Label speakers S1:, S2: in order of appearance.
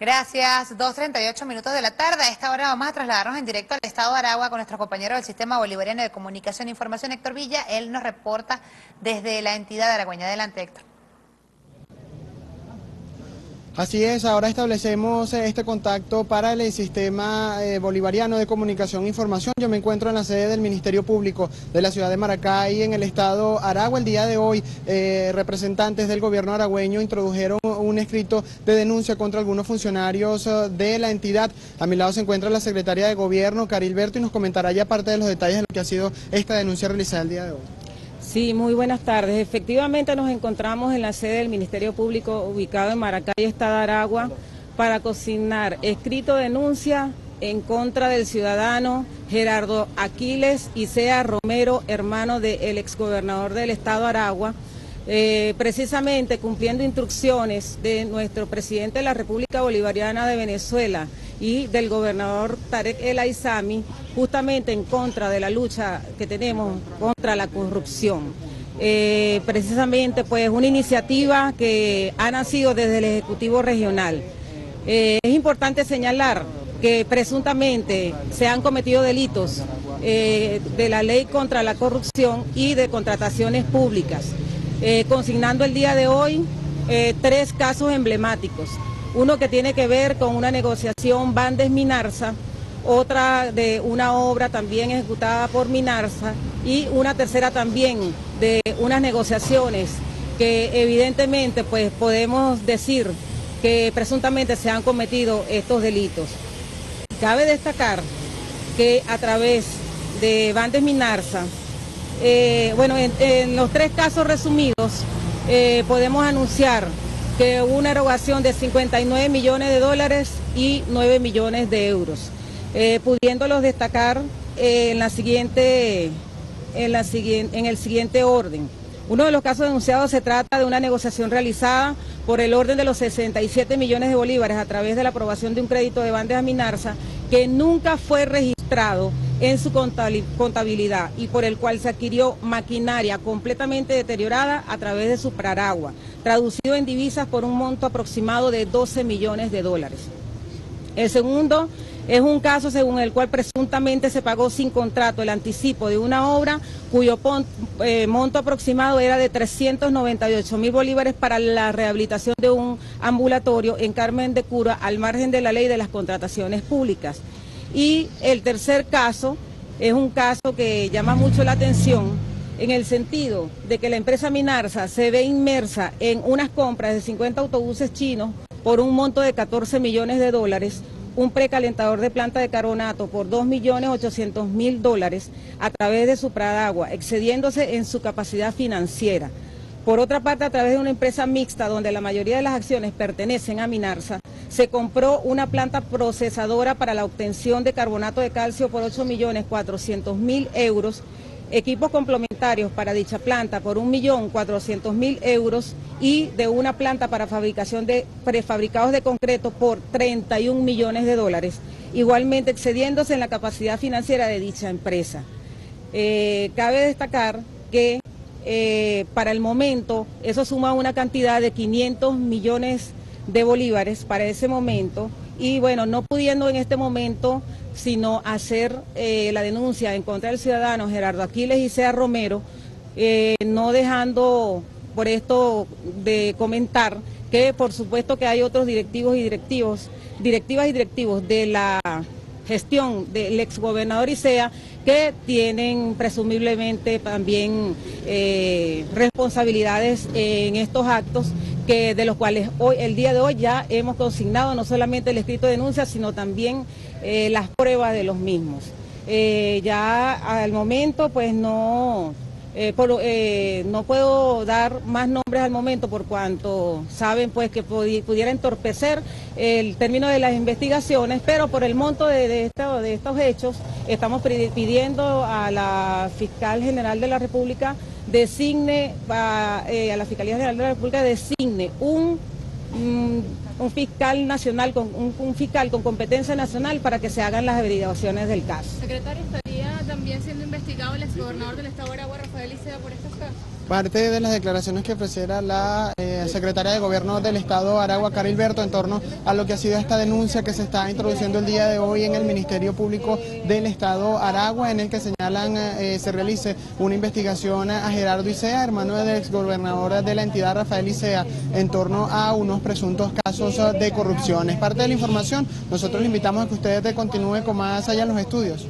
S1: Gracias. 2.38 minutos de la tarde. A esta hora vamos a trasladarnos en directo al estado de Aragua con nuestro compañero del Sistema Bolivariano de Comunicación e Información, Héctor Villa. Él nos reporta desde la entidad de Aragüeña. Adelante, Héctor.
S2: Así es, ahora establecemos eh, este contacto para el sistema eh, bolivariano de comunicación e información. Yo me encuentro en la sede del Ministerio Público de la ciudad de Maracay, en el estado Aragua. El día de hoy, eh, representantes del gobierno aragüeño introdujeron un escrito de denuncia contra algunos funcionarios de la entidad. A mi lado se encuentra la secretaria de gobierno, Carilberto, y nos comentará ya parte de los detalles de lo que ha sido esta denuncia realizada el día de hoy.
S3: Sí, muy buenas tardes. Efectivamente nos encontramos en la sede del Ministerio Público ubicado en Maracay, Estado Aragua, para cocinar escrito denuncia en contra del ciudadano Gerardo Aquiles Isea Romero, hermano del exgobernador del Estado Aragua, eh, precisamente cumpliendo instrucciones de nuestro presidente de la República Bolivariana de Venezuela y del gobernador Tarek El Aizami, justamente en contra de la lucha que tenemos contra la corrupción. Eh, precisamente pues una iniciativa que ha nacido desde el Ejecutivo Regional. Eh, es importante señalar que presuntamente se han cometido delitos de la ley contra la corrupción y de contrataciones públicas. Eh, consignando el día de hoy eh, tres casos emblemáticos. Uno que tiene que ver con una negociación Bandes-Minarza, otra de una obra también ejecutada por Minarza y una tercera también de unas negociaciones que evidentemente pues podemos decir que presuntamente se han cometido estos delitos. Cabe destacar que a través de Bandes Minarza eh, bueno, en, los tres casos resumidos eh, podemos anunciar que hubo una erogación de 59 millones de dólares y 9 millones de euros, eh, pudiéndolos destacar en, la siguiente, en, la, en el siguiente orden. Uno de los casos denunciados se trata de una negociación realizada por el orden de los 67 millones de bolívares a través de la aprobación de un crédito de bandeja Minarza que nunca fue registrado en su contabilidad y por el cual se adquirió maquinaria completamente deteriorada a través de su Praragua, traducido en divisas por un monto aproximado de 12 millones de dólares. El segundo es un caso según el cual presuntamente se pagó sin contrato el anticipo de una obra cuyo eh, monto aproximado era de 398 mil bolívares para la rehabilitación de un ambulatorio en Carmen de Cura al margen de la ley de las contrataciones públicas. Y el tercer caso es un caso que llama mucho la atención en el sentido de que la empresa Minarza se ve inmersa en unas compras de 50 autobuses chinos por un monto de 14 millones de dólares, un precalentador de planta de carbonato por 2.800.000 dólares a través de su Pradagua, excediéndose en su capacidad financiera. Por otra parte, a través de una empresa mixta donde la mayoría de las acciones pertenecen a Minarza, se compró una planta procesadora para la obtención de carbonato de calcio por 8.400.000 euros, equipos complementarios para dicha planta por 1.400.000 euros y de una planta para fabricación de prefabricados de concreto por 31 millones de dólares, igualmente excediéndose en la capacidad financiera de dicha empresa. Eh, cabe destacar que eh, para el momento eso suma una cantidad de 500 millones de bolívares para ese momento. Y bueno, no pudiendo en este momento sino hacer eh, la denuncia en contra del ciudadano Gerardo Aquiles y Sea Romero, eh, no dejando por esto de comentar que por supuesto que hay otros directivos y directivos, directivas y directivos de la gestión del exgobernador Isea que tienen presumiblemente también eh, responsabilidades en estos actos que de los cuales hoy, el día de hoy ya hemos consignado no solamente el escrito de denuncia, sino también eh, las pruebas de los mismos. Eh, ya al momento pues no eh, no puedo dar más nombres al momento por cuanto saben pues que pudiera entorpecer el término de las investigaciones, pero por el monto de, estos hechos estamos pidiendo a la fiscal general de la República designe, eh, a, la Fiscalía General de la República designe un, mm, un fiscal nacional, con, un, fiscal con competencia nacional para que se hagan las averiguaciones del caso.
S4: También siendo investigado el gobernador del estado de Aragua, Rafael Icea, por estos casos?
S2: Parte de las declaraciones que ofreciera la eh, secretaria de Gobierno del Estado Aragua, Carilberto, en torno a lo que ha sido esta denuncia que se está introduciendo el día de hoy en el Ministerio Público del Estado Aragua, en el que señalan eh, se realice una investigación a Gerardo Isea, hermano del exgobernador de la entidad Rafael Isea, en torno a unos presuntos casos de corrupción. Es parte de la información. Nosotros le invitamos a que ustedes continúen con más allá en los estudios.